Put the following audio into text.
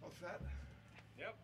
What's that? Yep.